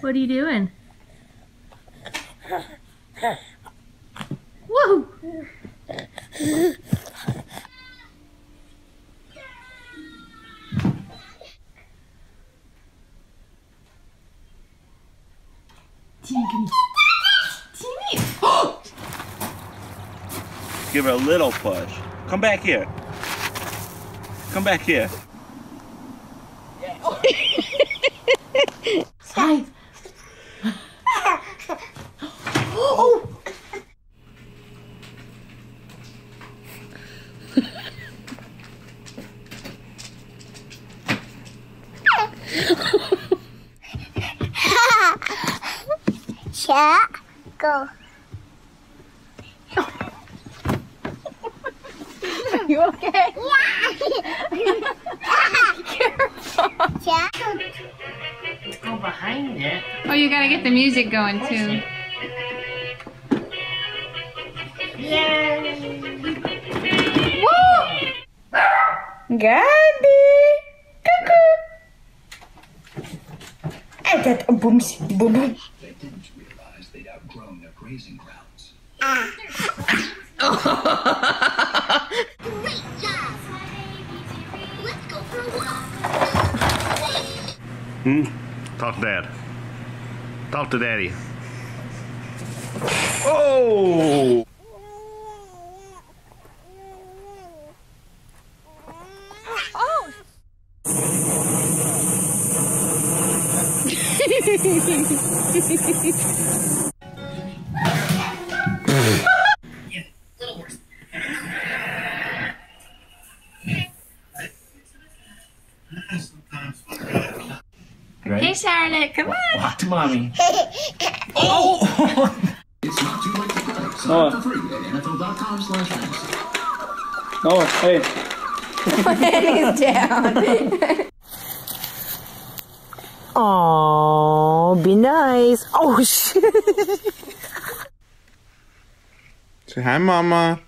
What are you doing? Whoa! Timmy. Timmy! Give her a little push. Come back here. Come back here. Five. oh! Chat, go. Are you okay? Chat. Go behind it. Oh, you gotta get the music going too. Gabi! Cuckoo! Eh, dat boom, boom, boom. They didn't realize they'd outgrown their grazing grounds. Great job. Let's go for a walk. Hmm? Talk to dad. Talk to daddy. Oh! Hey, Charlotte, come on. Walk to mommy. Oh! it's not too late to play. Sign up for free at NFL.com slash fantasy. Oh, hey. He's down. Oh, be nice. Oh, shit. Say hi, Mama.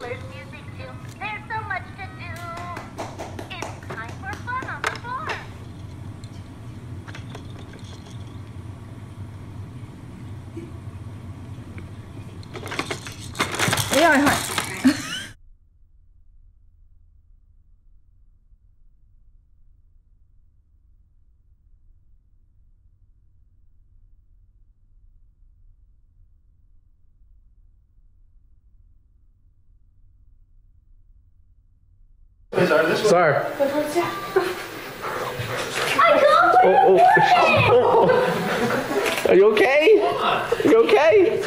There's music too. Sorry. Oh, oh, oh, oh. Are you okay? You okay?